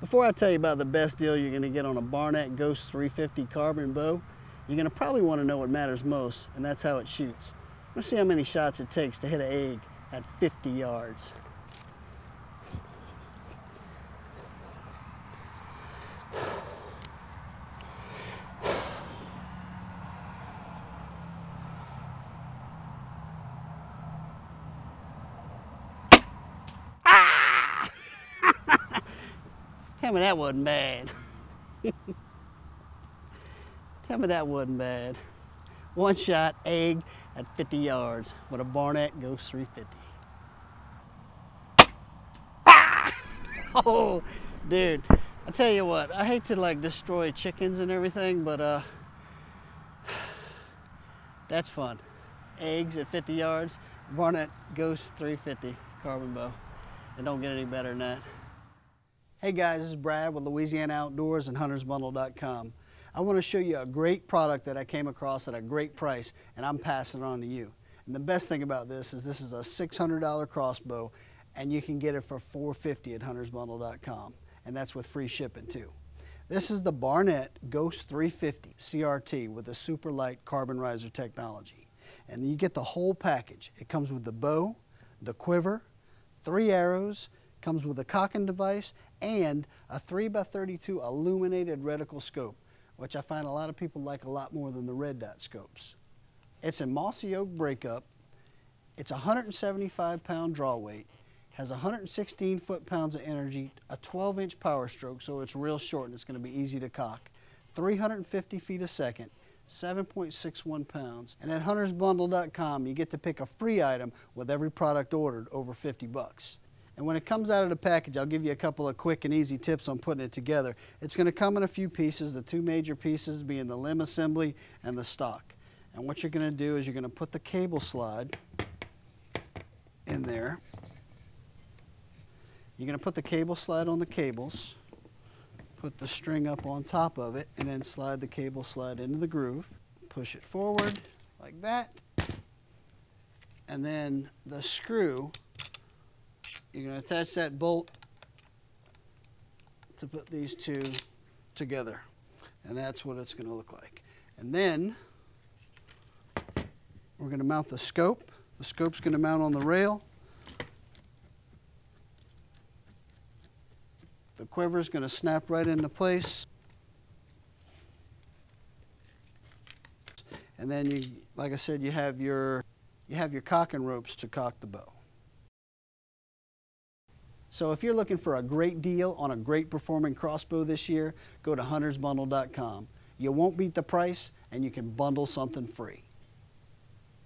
Before I tell you about the best deal you're gonna get on a Barnett Ghost 350 carbon bow, you're gonna probably wanna know what matters most, and that's how it shoots. Let's see how many shots it takes to hit an egg at 50 yards. Tell me that wasn't bad. Tell me that wasn't bad. One shot egg at 50 yards with a Barnett Ghost 350. Ah! Oh, dude, I tell you what, I hate to like destroy chickens and everything, but uh, that's fun. Eggs at 50 yards, Barnett Ghost 350 carbon bow. It don't get any better than that. Hey guys, this is Brad with Louisiana Outdoors and HuntersBundle.com. I want to show you a great product that I came across at a great price and I'm passing it on to you. And the best thing about this is this is a $600 crossbow and you can get it for 450 at HuntersBundle.com and that's with free shipping too. This is the Barnett Ghost 350 CRT with a super light carbon riser technology. And you get the whole package. It comes with the bow, the quiver, three arrows, comes with a cocking device and a 3x32 illuminated reticle scope, which I find a lot of people like a lot more than the red dot scopes. It's a mossy oak breakup. It's 175 pound draw weight, has 116 foot-pounds of energy, a 12 inch power stroke, so it's real short and it's going to be easy to cock, 350 feet a second, 7.61 pounds. And at huntersbundle.com, you get to pick a free item with every product ordered over 50 bucks. And when it comes out of the package, I'll give you a couple of quick and easy tips on putting it together. It's going to come in a few pieces, the two major pieces being the limb assembly and the stock. And what you're going to do is you're going to put the cable slide in there. You're going to put the cable slide on the cables, put the string up on top of it, and then slide the cable slide into the groove. Push it forward like that. And then the screw you're going to attach that bolt to put these two together. And that's what it's going to look like. And then we're going to mount the scope. The scope's going to mount on the rail. The quiver is going to snap right into place. And then you, like I said, you have your, you have your cocking ropes to cock the bow. So if you're looking for a great deal on a great performing crossbow this year, go to huntersbundle.com. You won't beat the price and you can bundle something free.